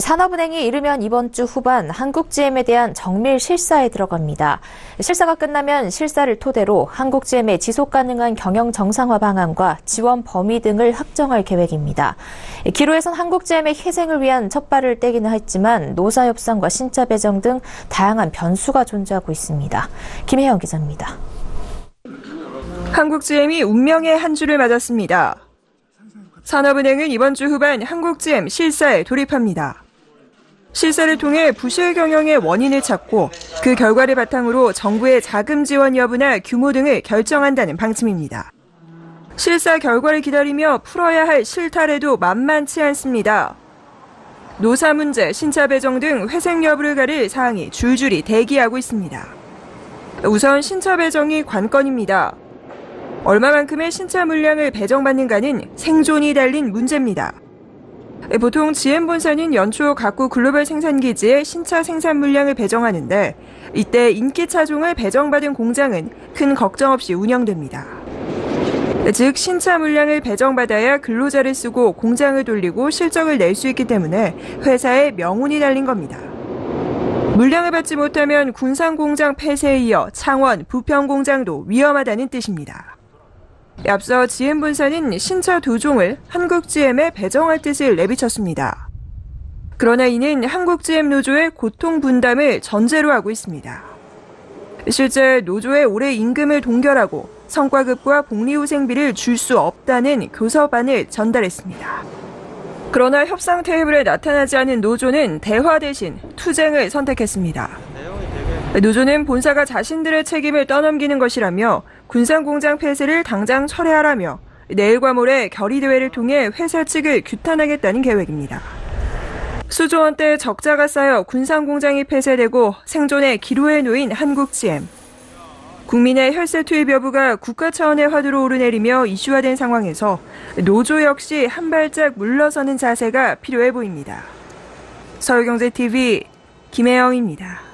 산업은행이 이르면 이번 주 후반 한국GM에 대한 정밀 실사에 들어갑니다. 실사가 끝나면 실사를 토대로 한국GM의 지속 가능한 경영 정상화 방안과 지원 범위 등을 확정할 계획입니다. 기로에선 한국GM의 희생을 위한 첫 발을 떼기는 했지만 노사 협상과 신차 배정 등 다양한 변수가 존재하고 있습니다. 김혜영 기자입니다. 한국GM이 운명의 한 주를 맞았습니다. 산업은행은 이번 주 후반 한국GM 실사에 돌입합니다. 실사를 통해 부실 경영의 원인을 찾고 그 결과를 바탕으로 정부의 자금 지원 여부나 규모 등을 결정한다는 방침입니다. 실사 결과를 기다리며 풀어야 할 실타래도 만만치 않습니다. 노사 문제, 신차 배정 등 회생 여부를 가릴 사항이 줄줄이 대기하고 있습니다. 우선 신차 배정이 관건입니다. 얼마만큼의 신차 물량을 배정받는가는 생존이 달린 문제입니다. 보통 GM본사는 연초 각국 글로벌 생산기지에 신차 생산 물량을 배정하는데 이때 인기 차종을 배정받은 공장은 큰 걱정 없이 운영됩니다. 즉 신차 물량을 배정받아야 근로자를 쓰고 공장을 돌리고 실적을 낼 수 있기 때문에 회사의 명운이 달린 겁니다. 물량을 받지 못하면 군산 공장 폐쇄에 이어 창원, 부평 공장도 위험하다는 뜻입니다. 앞서 GM본사는 신차 두 종을 한국GM에 배정할 뜻을 내비쳤습니다. 그러나 이는 한국GM 노조의 고통 분담을 전제로 하고 있습니다. 실제 노조의 올해 임금을 동결하고 성과급과 복리후생비를 줄 수 없다는 교섭안을 전달했습니다. 그러나 협상 테이블에 나타나지 않은 노조는 대화 대신 투쟁을 선택했습니다. 노조는 본사가 자신들의 책임을 떠넘기는 것이라며 군산공장 폐쇄를 당장 철회하라며 내일과 모레 결의대회를 통해 회사 측을 규탄하겠다는 계획입니다. 수조 원대 적자가 쌓여 군산공장이 폐쇄되고 생존의 기로에 놓인 한국GM. 국민의 혈세 투입 여부가 국가 차원의 화두로 오르내리며 이슈화된 상황에서 노조 역시 한 발짝 물러서는 자세가 필요해 보입니다. 서울경제TV 김혜영입니다.